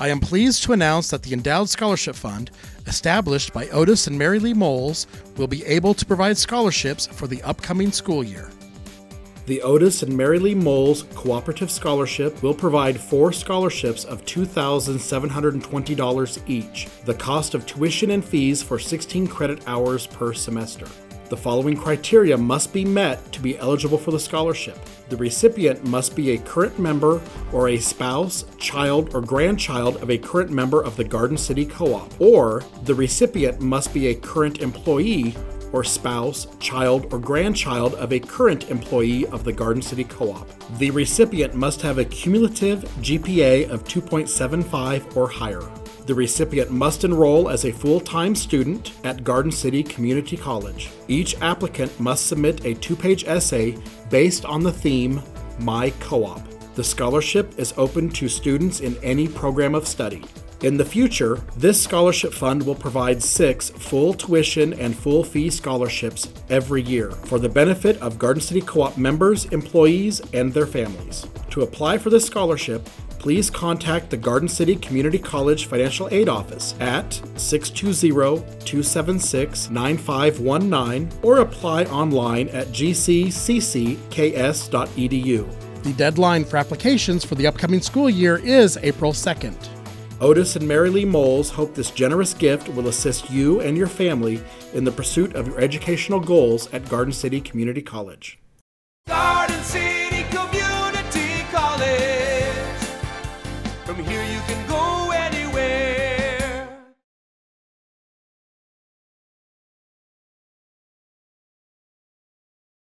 I am pleased to announce that the Endowed Scholarship Fund, established by Otis and Mary Lee Molz, will be able to provide scholarships for the upcoming school year. The Otis and Mary Lee Molz Cooperative Scholarship will provide four scholarships of $2,720 each, the cost of tuition and fees for 16 credit hours per semester. The following criteria must be met to be eligible for the scholarship. The recipient must be a current member or a spouse, child, or grandchild of a current member of the Garden City Co op, or the recipient must be a current employee or spouse, child, or grandchild of a current employee of the Garden City Co op. The recipient must have a cumulative GPA of 2.75 or higher. The recipient must enroll as a full time student at Garden City Community College. Each applicant must submit a two page essay based on the theme My Co op. The scholarship is open to students in any program of study. In the future, this scholarship fund will provide six full tuition and full fee scholarships every year for the benefit of Garden City Co op members, employees, and their families. To apply for this scholarship, please contact the Garden City Community College Financial Aid Office at 620 276 9519 or apply online at gcccks.edu. The deadline for applications for the upcoming school year is April 2nd. Otis and Mary Lee Molz hope this generous gift will assist you and your family in the pursuit of your educational goals at Garden City Community College.